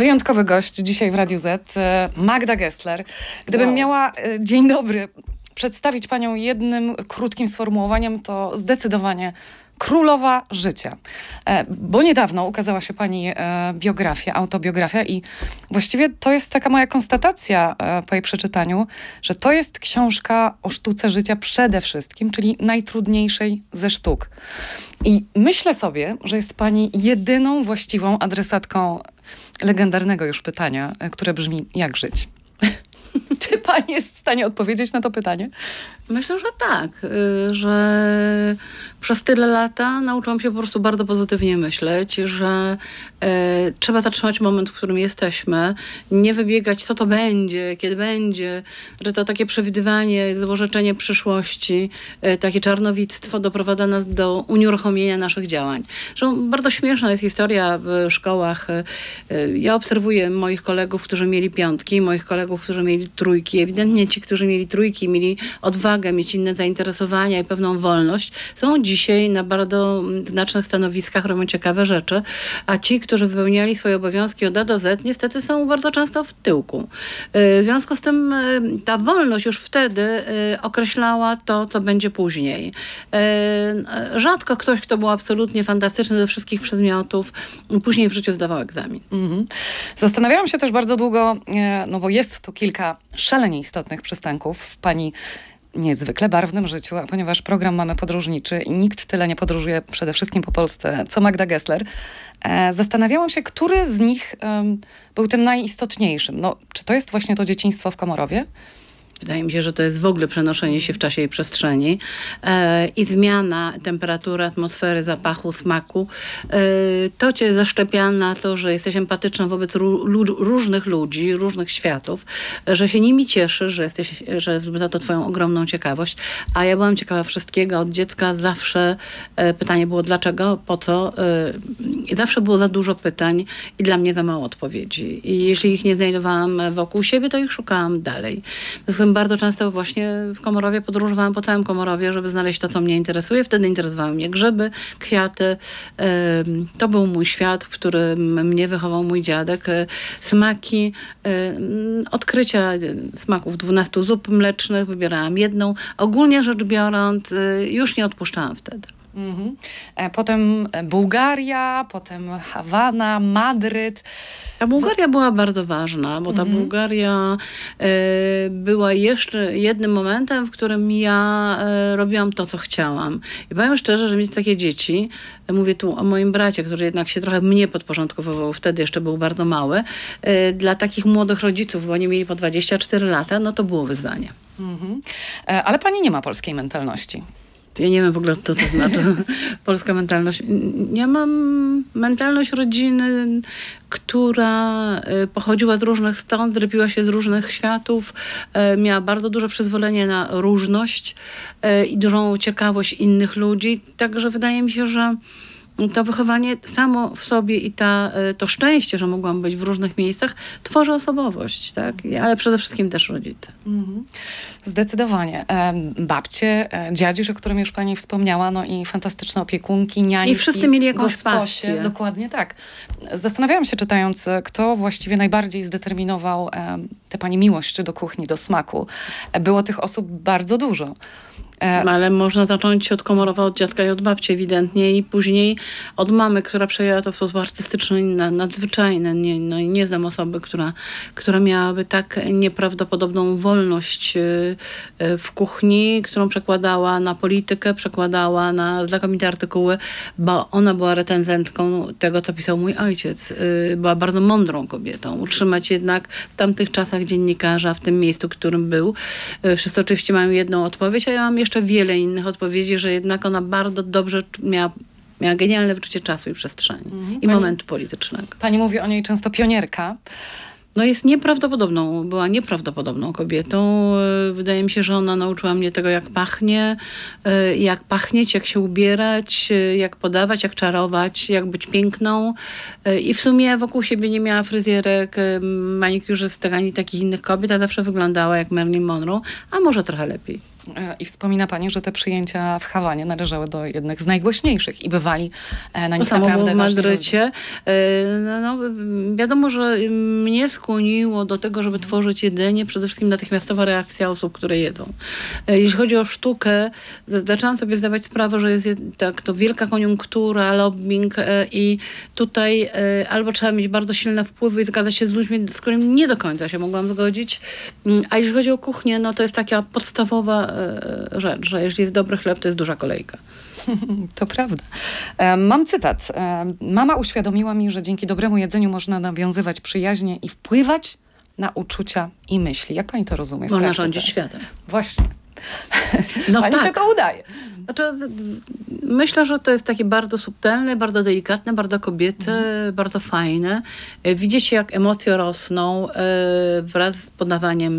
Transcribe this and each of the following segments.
Wyjątkowy gość dzisiaj w Radiu Z, e, Magda Gessler. Gdybym wow. miała, e, dzień dobry, przedstawić panią jednym krótkim sformułowaniem, to zdecydowanie królowa życia. E, bo niedawno ukazała się pani biografia, autobiografia i właściwie to jest taka moja konstatacja po jej przeczytaniu, że to jest książka o sztuce życia przede wszystkim, czyli najtrudniejszej ze sztuk. I myślę sobie, że jest pani jedyną właściwą adresatką legendarnego już pytania, e, które brzmi: jak żyć? Czy pani jest w stanie odpowiedzieć na to pytanie? Myślę, że tak, y, że przez tyle lata nauczyłam się po prostu bardzo pozytywnie myśleć, że e, trzeba zatrzymać moment, w którym jesteśmy, nie wybiegać, co to będzie, kiedy będzie, że to takie przewidywanie, złożeczenie przyszłości, e, takie czarnowictwo doprowadza nas do unieruchomienia naszych działań. Że bardzo śmieszna jest historia w szkołach. Ja obserwuję moich kolegów, którzy mieli piątki, moich kolegów, którzy mieli trójki. Ewidentnie ci, którzy mieli trójki, mieli odwagę, mieć inne zainteresowania i pewną wolność, są dzisiaj na bardzo znacznych stanowiskach, robią ciekawe rzeczy, a ci, którzy wypełniali swoje obowiązki od A do Z, niestety są bardzo często w tyłku. Y, w związku z tym y, ta wolność już wtedy y, określała to, co będzie później. Rzadko ktoś, kto był absolutnie fantastyczny ze wszystkich przedmiotów, później w życiu zdawał egzamin. Mhm. Zastanawiałam się też bardzo długo, no bo jest tu kilka szalenie istotnych przystanków w pani niezwykle barwnym życiu, a ponieważ program mamy podróżniczy i nikt tyle nie podróżuje przede wszystkim po Polsce, co Magda Gessler, e, zastanawiałam się, który z nich był tym najistotniejszym. No, czy to jest właśnie to dzieciństwo w Komorowie? Wydaje mi się, że to jest w ogóle przenoszenie się w czasie i przestrzeni e, i zmiana temperatury, atmosfery, zapachu, smaku. E, to cię zaszczepia na to, że jesteś empatyczna wobec różnych ludzi, różnych światów, że się nimi cieszysz, że, jesteś, że wzbudza to twoją ogromną ciekawość. A ja byłam ciekawa wszystkiego. Od dziecka zawsze e, pytanie było dlaczego, po co. E, zawsze było za dużo pytań i dla mnie za mało odpowiedzi. I jeśli ich nie znajdowałam wokół siebie, to ich szukałam dalej. Bardzo często właśnie w Komorowie podróżowałam po całym Komorowie, żeby znaleźć to, co mnie interesuje. Wtedy interesowały mnie grzyby, kwiaty. To był mój świat, w którym mnie wychował mój dziadek. E, smaki, odkrycia smaków 12 zup mlecznych, wybierałam jedną. Ogólnie rzecz biorąc, e, już nie odpuszczałam wtedy. Mhm. E, potem Bułgaria, potem Hawana, Madryt. Ta Bułgaria była bardzo ważna, bo ta mhm. Bułgaria y, była jeszcze jednym momentem, w którym ja y, robiłam to, co chciałam. I powiem szczerze, że mieć takie dzieci, mówię tu o moim bracie, który jednak się trochę mnie podporządkowywał, wtedy jeszcze był bardzo mały, y, dla takich młodych rodziców, bo oni mieli po 24 lata, no to było wyzwanie. Mhm. Ale pani nie ma polskiej mentalności. Ja nie wiem w ogóle, co to znaczy polska mentalność. Ja mam mentalność rodziny, która y, pochodziła z różnych stron, drepiła się z różnych światów, y, miała bardzo duże przyzwolenie na różność y, i dużą ciekawość innych ludzi. Także wydaje mi się, że to wychowanie samo w sobie i ta, e, to szczęście, że mogłam być w różnych miejscach, tworzy osobowość, tak? Ale przede wszystkim też rodzice. Mhm. Zdecydowanie. Babcie, e, dziadziusz, o którym już pani wspomniała, no i fantastyczne opiekunki, niańki. I wszyscy mieli jakąś pasję. Dokładnie tak. Zastanawiałam się czytając, kto właściwie najbardziej zdeterminował tę pani miłość do kuchni, do smaku. Było tych osób bardzo dużo. E, Ale można zacząć od Komorowa, od dziadka i od babci ewidentnie i później od mamy, która przejęła to w sposób artystyczny nadzwyczajny. Nie, no, nie znam osoby, która, która miałaby tak nieprawdopodobną wolność e, e, w kuchni, którą przekładała na politykę, przekładała na znakomite artykuły, bo ona była recenzentką tego, co pisał mój ojciec. Była bardzo mądrą kobietą. Utrzymać jednak w tamtych czasach dziennikarza w tym miejscu, w którym był. Wszyscy oczywiście mają jedną odpowiedź, a ja mam jeszcze jeszcze wiele innych odpowiedzi, że jednak ona bardzo dobrze miała miała genialne wyczucie czasu i przestrzeni mhm. i pani, momentu politycznego. Pani mówi o niej często pionierka. No jest nieprawdopodobną, była nieprawdopodobną kobietą. E, wydaje mi się, że ona nauczyła mnie tego, jak pachnie, e, jak pachnieć, jak się ubierać, e, jak podawać, jak czarować, jak być piękną. I w sumie wokół siebie nie miała fryzjerek, manikurzystek ani takich innych kobiet, a zawsze wyglądała jak Marilyn Monroe, a może trochę lepiej. E, I wspomina Pani, że te przyjęcia w Hawanie należały do jednych z najgłośniejszych i bywali e, na nich to samo naprawdę w. Madrycie. E, No, no, wiadomo, że mnie skłoniło do tego, żeby tworzyć jedzenie, przede wszystkim natychmiastowa reakcja osób, które jedzą. Jeśli chodzi o sztukę, zaczęłam sobie zdawać sprawę, że jest tak, to wielka koniunktura, lobbying i tutaj albo trzeba mieć bardzo silne wpływy i zgadzać się z ludźmi, z którymi nie do końca się mogłam zgodzić. Mm, A jeśli chodzi o kuchnię, no to jest taka podstawowa rzecz, że jeśli jest dobry chleb, to jest duża kolejka. To prawda. E, Mam cytat. E, Mama uświadomiła mi, że dzięki dobremu jedzeniu można nawiązywać przyjaźnie i wpływać na uczucia i myśli. Jak pani to rozumie? Można rządzić światem. Właśnie. No pani tak. się to udaje. Znaczy, myślę, że to jest takie bardzo subtelne, bardzo delikatne, bardzo kobiece, Mhm. bardzo fajne. E, Widzicie, jak emocje rosną e, wraz z podawaniem,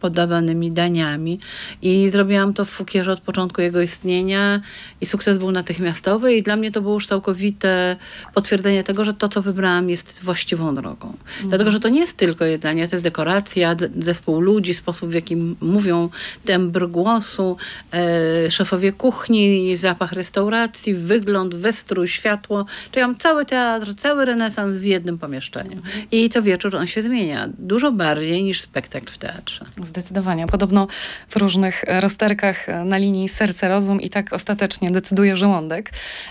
podawanymi daniami. I zrobiłam to w Fukierze od początku jego istnienia i sukces był natychmiastowy i dla mnie to było już całkowite potwierdzenie tego, że to, co wybrałam jest właściwą drogą. Mhm. Dlatego, że to nie jest tylko jedzenie, to jest dekoracja, zespół ludzi, sposób w jaki mówią, tembr głosu, e, szefowie kuchni, zapach restauracji, wygląd, wystrój, światło. Czyli mam cały teatr, cały renesans w jednym pomieszczeniu. I co wieczór on się zmienia. Dużo bardziej niż spektakl w teatrze. Zdecydowanie. Podobno w różnych e, rozterkach e, na linii serce-rozum i tak ostatecznie decyduje żołądek.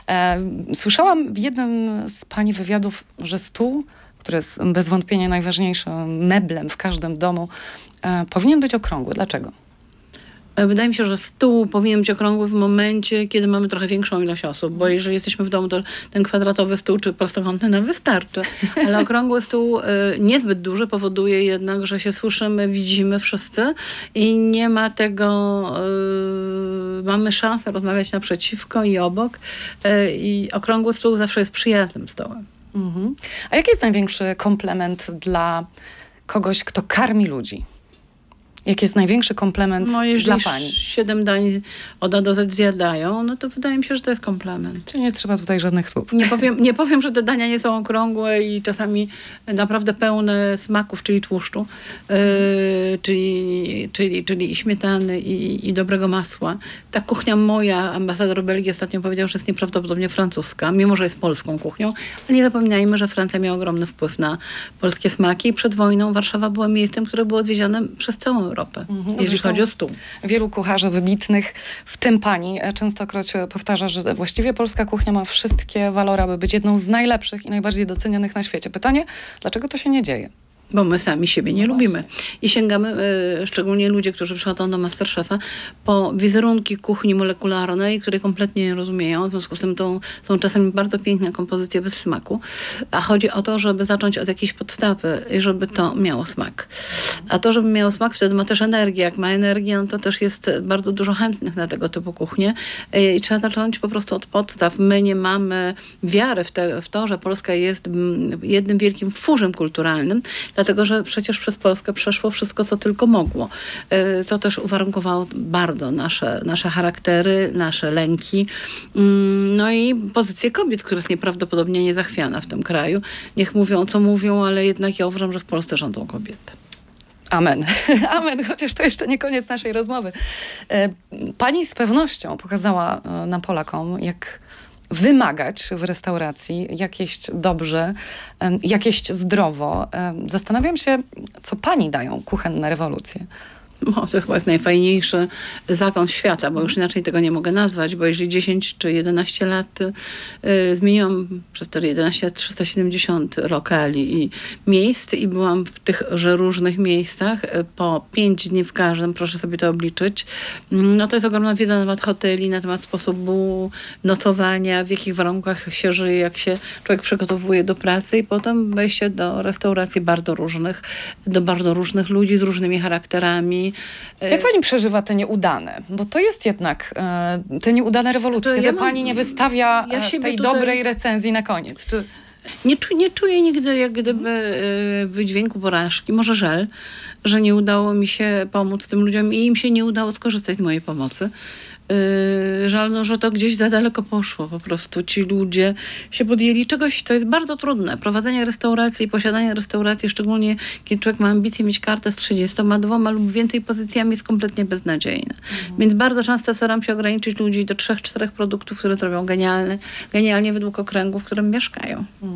E, Słyszałam w jednym z pani wywiadów, że stół, który jest bez wątpienia najważniejszym meblem w każdym domu, powinien być okrągły. Dlaczego? E, Wydaje mi się, że stół powinien być okrągły w momencie, kiedy mamy trochę większą ilość osób, bo jeżeli jesteśmy w domu, to ten kwadratowy stół czy prostokątny nam wystarczy. Ale okrągły stół e, niezbyt duży powoduje jednak, że się słyszymy, widzimy wszyscy i nie ma tego, e, mamy szansę rozmawiać naprzeciwko i obok i okrągły stół zawsze jest przyjaznym stołem. Mhm. A jaki jest największy komplement dla kogoś, kto karmi ludzi? Jaki jest największy komplement No, dla pani? siedem dań od A do Z zjadają, no to wydaje mi się, że to jest komplement. Czy nie trzeba tutaj żadnych słów? Nie powiem, nie powiem, że te dania nie są okrągłe i czasami naprawdę pełne smaków, czyli tłuszczu, yy, czyli, czyli, czyli i śmietany i, i dobrego masła. Ta kuchnia moja, ambasador Belgii ostatnio powiedział, że jest nieprawdopodobnie francuska, mimo że jest polską kuchnią, ale nie zapominajmy, że Francja miała ogromny wpływ na polskie smaki i przed wojną Warszawa była miejscem, które było odwiedziane przez całą Europę, Mhm. jeżeli Zresztą- chodzi o stół. Wielu kucharzy wybitnych, w tym pani, e, częstokroć e, powtarza, że właściwie polska kuchnia ma wszystkie walory, aby być jedną z najlepszych i najbardziej docenianych na świecie. Pytanie, dlaczego to się nie dzieje? Bo my sami siebie nie No lubimy. I sięgamy, e, szczególnie ludzie, którzy przychodzą do Masterchefa, po wizerunki kuchni molekularnej, której kompletnie nie rozumieją. W związku z tym to są czasami bardzo piękne kompozycje bez smaku. A chodzi o to, żeby zacząć od jakiejś podstawy i żeby to miało smak. A to, żeby miało smak, wtedy ma też energię. Jak ma energię, no to też jest bardzo dużo chętnych na tego typu kuchnię. E, I trzeba zacząć po prostu od podstaw. My nie mamy wiary w, te, w to, że Polska jest mm, jednym wielkim furzem kulturalnym, dlatego że przecież przez Polskę przeszło wszystko, co tylko mogło. E, To też uwarunkowało bardzo nasze, nasze charaktery, nasze lęki. Mm, No i pozycję kobiet, która jest nieprawdopodobnie niezachwiana w tym kraju. Niech mówią, co mówią, ale jednak ja uważam, że w Polsce rządzą kobiety. Amen. Amen, chociaż to jeszcze nie koniec naszej rozmowy. E, Pani z pewnością pokazała e, nam Polakom, jak wymagać w restauracji, jak jeść dobrze, jak jeść zdrowo. Zastanawiam się, co pani dają kuchenne rewolucje. To chyba jest najfajniejszy zakon świata, bo już inaczej tego nie mogę nazwać, bo jeżeli 10 czy 11 lat y, zmieniłam przez te 11 lat 370 lokali i miejsc i byłam w tychże różnych miejscach y, po 5 dni w każdym, proszę sobie to obliczyć. Mm, No to jest ogromna wiedza na temat hoteli, na temat sposobu nocowania, w jakich warunkach się żyje, jak się człowiek przygotowuje do pracy i potem wejście do restauracji bardzo różnych, do bardzo różnych ludzi z różnymi charakterami. Jak pani przeżywa te nieudane? Bo to jest jednak e, te nieudane rewolucje, To ja kiedy mam- pani nie wystawia ja siebie tej tutaj- dobrej recenzji na koniec. Czy Nie, czu, nie czuję nigdy jak gdyby y, wydźwięku porażki, może żal, że nie udało mi się pomóc tym ludziom i im się nie udało skorzystać z mojej pomocy. Yy, żal, no, że to gdzieś za daleko poszło. Po prostu ci ludzie się podjęli czegoś, to jest bardzo trudne. Prowadzenie restauracji, posiadanie restauracji, szczególnie kiedy człowiek ma ambicje mieć kartę z 32 lub więcej pozycjami jest kompletnie beznadziejne. Mhm. Więc bardzo często staram się ograniczyć ludzi do trzech, czterech produktów, które zrobią genialne, genialnie według okręgu, w którym mieszkają. Mhm.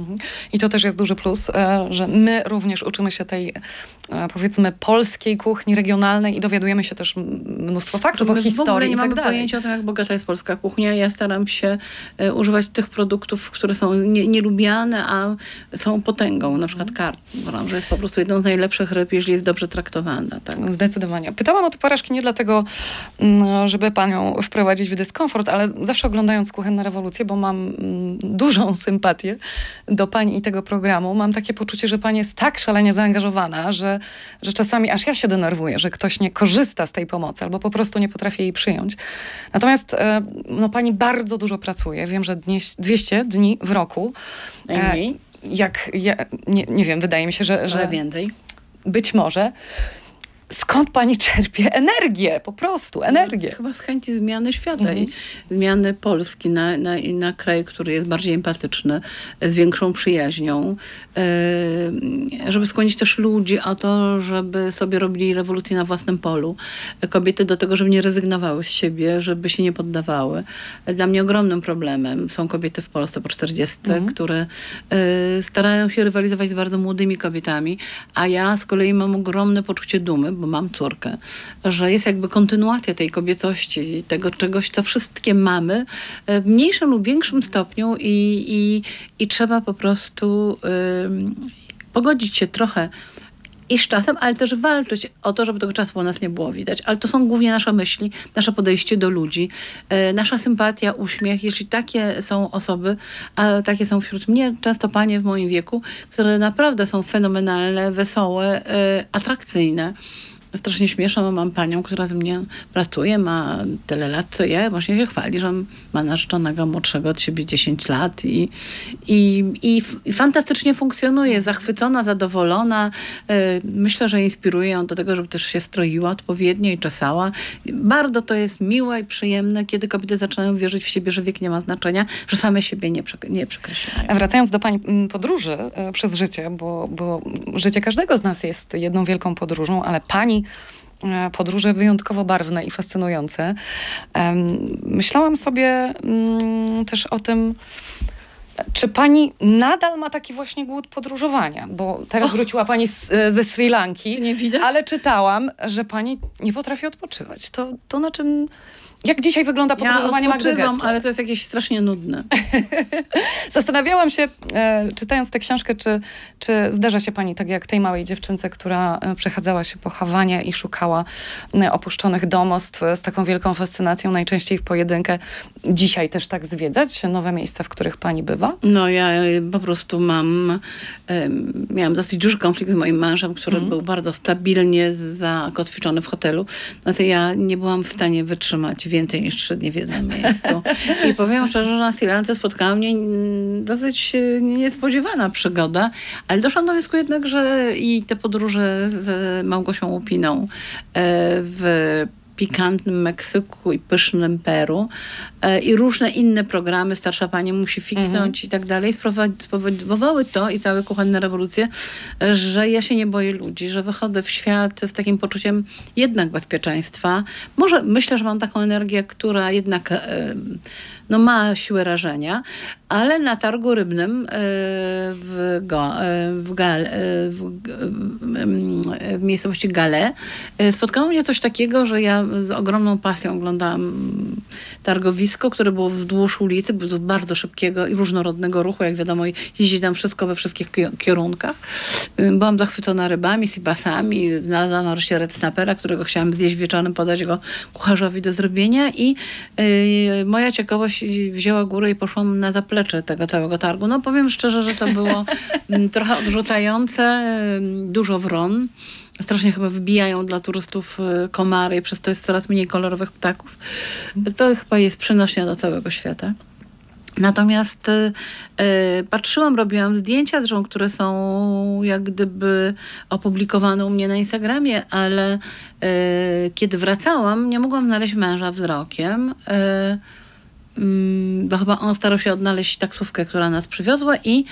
I to też jest duży plus, e, że my również uczymy się tej e, powiedzmy polskiej kuchni regionalnej i dowiadujemy się też mnóstwo faktów my o historii i tak dalej. pojęcia o tym, jak bogata jest polska kuchnia. Ja staram się e, używać tych produktów, które są nie, nielubiane, a są potęgą. Na przykład karp. Uważam, że jest po prostu jedną z najlepszych ryb, jeśli jest dobrze traktowana. Tak. Zdecydowanie. Pytałam o te porażki nie dlatego, mm, żeby panią wprowadzić w dyskomfort, ale zawsze oglądając Kuchenne Rewolucję, bo mam mm, dużą sympatię do pani i tego programu, mam takie poczucie, że pani jest tak szalenie zaangażowana, że, że czasami aż ja się denerwuję, że ktoś nie korzysta z tej pomocy albo po prostu nie potrafi jej przyjąć. Natomiast e, no, pani bardzo dużo pracuje. Wiem, że dnie, 200 dni w roku. E, jak, ja, nie, nie wiem, wydaje mi się, że... że więcej. Być może skąd pani czerpie energię, po prostu energię. No, chyba z chęci zmiany świata mhm. i zmiany Polski na, na, na kraj, który jest bardziej empatyczny, z większą przyjaźnią, e, żeby skłonić też ludzi o to, żeby sobie robili rewolucję na własnym polu. Kobiety do tego, żeby nie rezygnowały z siebie, żeby się nie poddawały. Dla mnie ogromnym problemem są kobiety w Polsce po 40, mhm. które e, starają się rywalizować z bardzo młodymi kobietami, a ja z kolei mam ogromne poczucie dumy, bo mam córkę, że jest jakby kontynuacja tej kobiecości, tego czegoś, co wszystkie mamy e, w mniejszym lub większym stopniu i, i, i trzeba po prostu pogodzić się trochę i z czasem, ale też walczyć o to, żeby tego czasu u nas nie było widać. Ale to są głównie nasze myśli, nasze podejście do ludzi, e, nasza sympatia, uśmiech. Jeśli takie są osoby, a takie są wśród mnie często panie w moim wieku, które naprawdę są fenomenalne, wesołe, e, atrakcyjne strasznie śmieszna, bo mam panią, która ze mnie pracuje, ma tyle lat co ja, właśnie się chwali, że ma narzeczonego młodszego od siebie 10 lat i, i, i, i fantastycznie funkcjonuje, zachwycona, zadowolona. E, myślę, że inspiruje ją do tego, żeby też się stroiła odpowiednio i czesała. Bardzo to jest miłe i przyjemne, kiedy kobiety zaczynają wierzyć w siebie, że wiek nie ma znaczenia, że same siebie nie, przek nie przekreślają. Wracając do pani mm, podróży e, przez życie, bo, bo życie każdego z nas jest jedną wielką podróżą, ale pani podróże wyjątkowo barwne i fascynujące. Myślałam sobie mm, też o tym, czy pani nadal ma taki właśnie głód podróżowania? Bo teraz wróciła pani z, e, ze Sri Lanki, nie widać. ale czytałam, że pani nie potrafi odpoczywać. To, to na czym jak dzisiaj wygląda podróżowanie ja Magdy ale to jest jakieś strasznie nudne. Zastanawiałam się, e, czytając tę książkę, czy, czy zdarza się pani tak jak tej małej dziewczynce, która e, przechadzała się po Hawanie i szukała opuszczonych domostw z taką wielką fascynacją, najczęściej w pojedynkę. Dzisiaj też tak zwiedzać nowe miejsca, w których pani bywa? No ja e, po prostu mam, e, miałam dosyć duży konflikt z moim mężem, który mm. był bardzo stabilnie zakotwiczony w hotelu. No to ja nie byłam w stanie wytrzymać więcej niż trzy dni w jednym miejscu. I powiem szczerze, że na Sri Lance spotkała mnie dosyć niespodziewana przygoda, ale doszłam do wniosku jednak, że i te podróże z Małgosią Łupiną e, w pikantnym Meksyku i pysznym Peru e, i różne inne programy, starsza pani musi fiknąć mhm. i tak dalej, spowodowały to i całe kuchenne rewolucje, że ja się nie boję ludzi, że wychodzę w świat z takim poczuciem jednak bezpieczeństwa. Może myślę, że mam taką energię, która jednak no, ma siłę rażenia, ale na targu rybnym e, w, Go, e, w, Gal, e, w, w miejscowości Gale spotkało mnie coś takiego, że ja z ogromną pasją oglądałam targowisko, które było wzdłuż ulicy, bardzo szybkiego i różnorodnego ruchu, jak wiadomo, jeździ tam wszystko we wszystkich kierunkach. Byłam zachwycona rybami, sibasami, znalazłam nareszcie red snapera, którego chciałam zjeść wieczorem, podać go kucharzowi do zrobienia i moja ciekawość wzięła górę i poszłam na zaplecze tego całego targu. No powiem szczerze, że to było mm, trochę odrzucające, mm, dużo wron. Strasznie chyba wybijają dla turystów y, komary, przez to jest coraz mniej kolorowych ptaków. To chyba jest przenośnia do całego świata. Natomiast y, y, patrzyłam, robiłam zdjęcia, zresztą, które są jak gdyby opublikowane u mnie na Instagramie, ale y, kiedy wracałam, nie mogłam znaleźć męża wzrokiem. Y, bo chyba on starał się odnaleźć taksówkę, która nas przywiozła i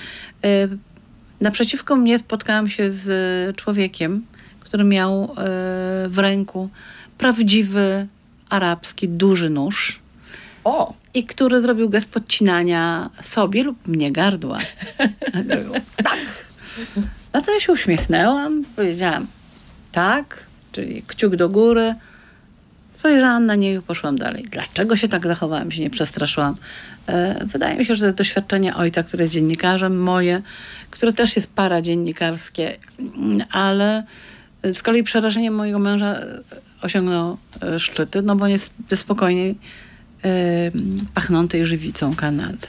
y, naprzeciwko mnie spotkałam się z człowiekiem, który miał y, w ręku prawdziwy arabski duży nóż. O! I który zrobił gest podcinania sobie lub mnie gardła. tak. No to ja się uśmiechnęłam, powiedziałam tak, czyli kciuk do góry. Spojrzałam na niego i poszłam dalej. Dlaczego się tak zachowałam, się nie przestraszyłam? E, wydaje mi się, że doświadczenie ojca, który jest dziennikarzem, moje, które też jest paradziennikarskie, ale z kolei przerażenie mojego męża osiągnął e, szczyty, no bo jest spokojniej pachnącej żywicą Kanady.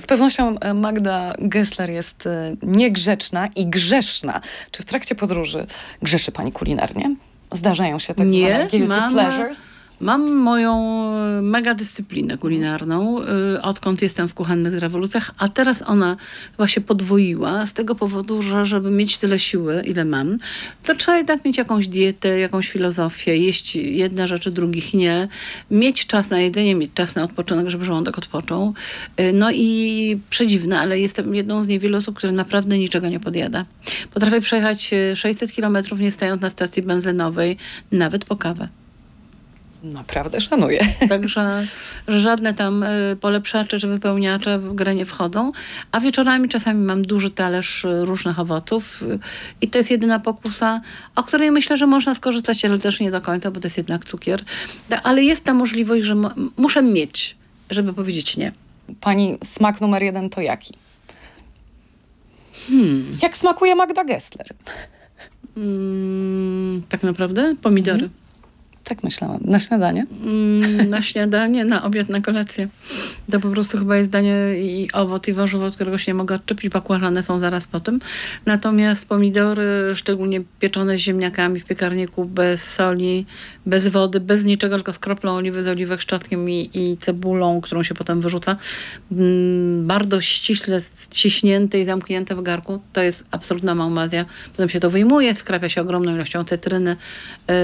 Z pewnością e, Magda Gessler jest niegrzeczna i grzeszna. Czy w trakcie podróży grzeszy pani kulinarnie? Zdarzają się tak Nie, zwane guilty mama, pleasures? Mam moją e, mega dyscyplinę kulinarną, e, odkąd jestem w kuchennych rewolucjach, a teraz ona się podwoiła z tego powodu, że żeby mieć tyle siły, ile mam, to trzeba jednak mieć jakąś dietę, jakąś filozofię, jeść jedne rzeczy, drugich nie, mieć czas na jedzenie, mieć czas na odpoczynek, żeby żołądek odpoczął. E, no i przedziwne, ale jestem jedną z niewielu osób, które naprawdę niczego nie podjada. Potrafię przejechać 600 kilometrów nie stając na stacji benzynowej, nawet po kawę. Naprawdę szanuję. Także że żadne tam y, polepszacze czy wypełniacze w grę nie wchodzą. A wieczorami czasami mam duży talerz y, różnych owoców y, i to jest jedyna pokusa, o której myślę, że można skorzystać, ale też nie do końca, bo to jest jednak cukier. Ale jest ta możliwość, że muszę mieć, żeby powiedzieć nie. Pani smak numer jeden to jaki? Hmm. Jak smakuje Magda Gessler? Hmm, tak naprawdę pomidory. Hmm. Tak myślałam. Na śniadanie? Mm, na śniadanie, na obiad, na kolację. To po prostu chyba jest danie i owoc, i warzywo, od którego się nie mogę odczepić. Bakłażane są zaraz po tym. Natomiast pomidory, szczególnie pieczone z ziemniakami w piekarniku, bez soli, bez wody, bez niczego, tylko z kroplą oliwy, z oliwek, szczotkiem i, i cebulą, którą się potem wyrzuca. Mm, bardzo ściśle ściśnięte i zamknięte w garku. To jest absolutna małmazja. Potem się to wyjmuje, skrapia się ogromną ilością cytryny,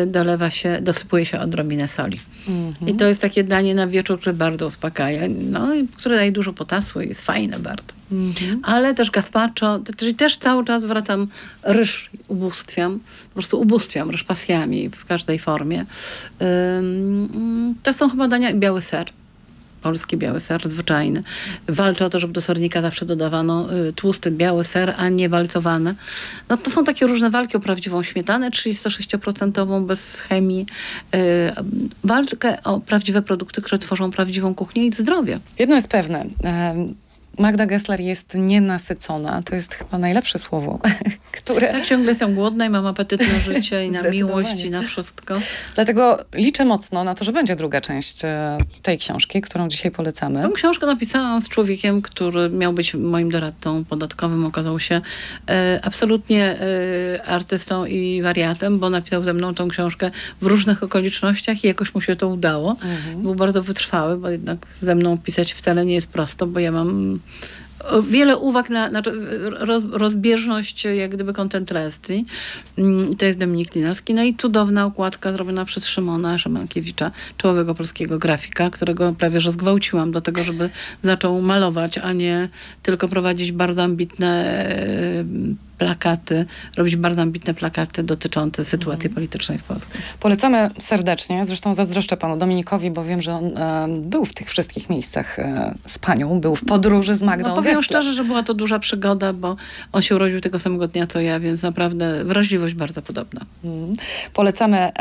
y, dolewa się, dosypuje posypuje się odrobinę soli. Mm -hmm. I to jest takie danie na wieczór, które bardzo uspokaja, no i które daje dużo potasu i jest fajne bardzo. Mm -hmm. Ale też gazpacho, czyli też cały czas wracam ryż ubóstwiam, po prostu ubóstwiam ryż pasjami w każdej formie. Um, to są chyba dania, biały ser polski biały ser zwyczajny. Walczę o to, żeby do sernika zawsze dodawano y, tłusty biały ser, a nie walcowany. No to są takie różne walki o prawdziwą śmietanę 36% bez chemii. Y, walkę o prawdziwe produkty, które tworzą prawdziwą kuchnię i zdrowie. Jedno jest pewne. Magda Gessler jest nienasycona. To jest chyba najlepsze słowo, które... Tak, ciągle jestem głodna i mam apetyt na życie i na miłość i na wszystko. Dlatego liczę mocno na to, że będzie druga część e, tej książki, którą dzisiaj polecamy. Tą książkę napisałam z człowiekiem, który miał być moim doradcą podatkowym. Okazał się e, absolutnie e, artystą i wariatem, bo napisał ze mną tą książkę w różnych okolicznościach i jakoś mu się to udało. Mhm. Był bardzo wytrwały, bo jednak ze mną pisać wcale nie jest prosto, bo ja mam wiele uwag na, na roz, rozbieżność jak gdyby koncentracji. Mm, to jest Dominik Linowski. No i cudowna układka zrobiona przez Szymona Szymankiewicza, czołowego polskiego grafika, którego prawie że zgwałciłam do tego, żeby zaczął malować, a nie tylko prowadzić bardzo ambitne e, plakaty, robić bardzo ambitne plakaty dotyczące sytuacji mm. politycznej w Polsce. Polecamy serdecznie. Zresztą zazdroszczę panu Dominikowi, bo wiem, że on e, był w tych wszystkich miejscach e, z panią, był w podróży z Magdą. No, powiem Gessler. szczerze, że była to duża przygoda, bo on się urodził tego samego dnia co ja, więc naprawdę wrażliwość bardzo podobna. Mm. Polecamy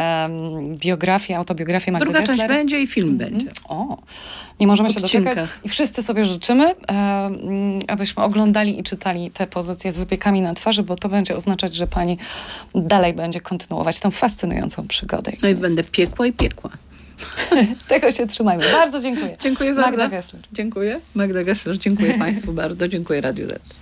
biografię, autobiografię Magdy Druga Gessler. część będzie i film mm. będzie. O, nie możemy się doczekać. I wszyscy sobie życzymy, abyśmy oglądali i czytali te pozycje z wypiekami na twarzy twarzy, bo to będzie oznaczać, że pani dalej będzie kontynuować tą fascynującą przygodę. No i będę piekła i piekła. Tego się trzymajmy. Bardzo dziękuję. Dziękuję bardzo. Magda Gessler. Dziękuję. Magda Gessler. Dziękuję Państwu bardzo. Dziękuję Radio Z.